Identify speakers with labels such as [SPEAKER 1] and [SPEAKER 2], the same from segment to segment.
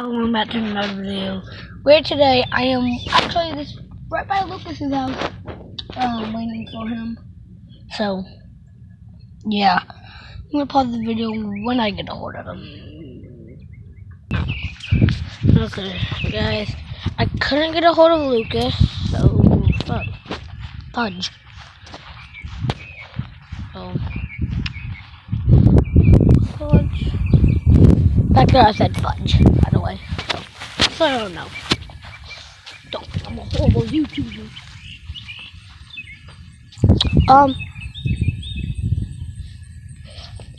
[SPEAKER 1] Welcome back to another video. Where today I am actually this right by Lucas's house. Um, waiting for him. So, yeah, I'm gonna pause the video when I get a hold of him. Okay, guys, I couldn't get a hold of Lucas, so fuck, fudge. So, fudge. Back there, I said fudge, by the way. So, I don't know. Don't think I'm a horrible YouTuber. Um,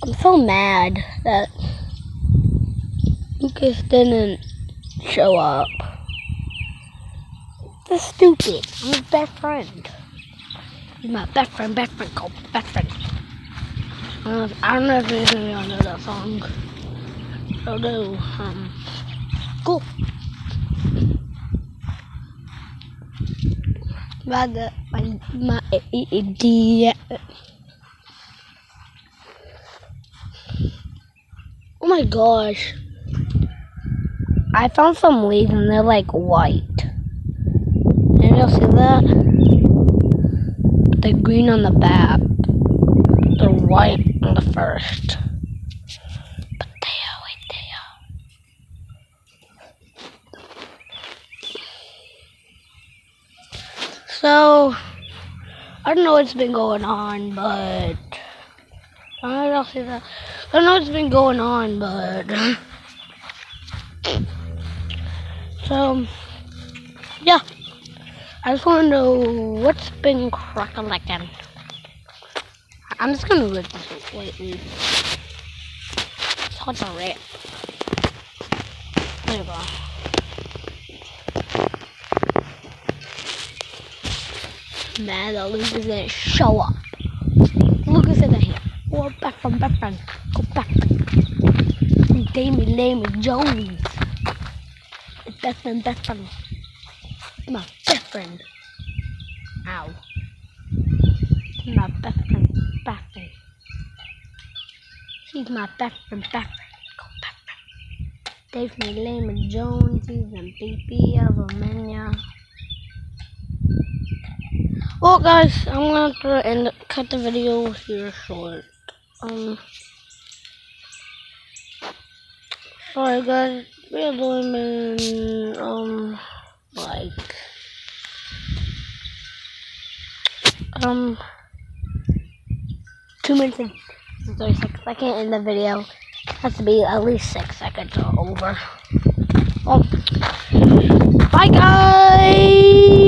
[SPEAKER 1] I'm so mad that Lucas didn't show up. That's stupid. I'm his best friend. He's my best friend, best friend, called best friend. I don't know if, I don't know if any of y'all know that song. Oh no, um, cool. The, my, my idea. Oh my gosh. I found some leaves and they're like white. Did y'all see that? They're green on the back. They're white on the first. But they are right there. So, I don't know what's been going on, but I don't know, see that. I don't know what's been going on, but so yeah. I just want to know what's been cracking. I'm just gonna rip this lately. It's hard to rip. There you go. Man, the Lucas didn't show up. Lucas in here. Go back from back friend. Go back. Damien name is Jones. Best friend, best friend. My best friend. Ow. My best friend, best friend. He's my best friend, best friend. Go back friend. Dave Lehman Jones, he's in BP of Armenia. Well, guys, I'm gonna have to end cut the video here short. Um, sorry, guys. We are doing in, um, like, um, two minutes and 36 seconds in the video. Has to be at least six seconds or over. Oh, bye, guys.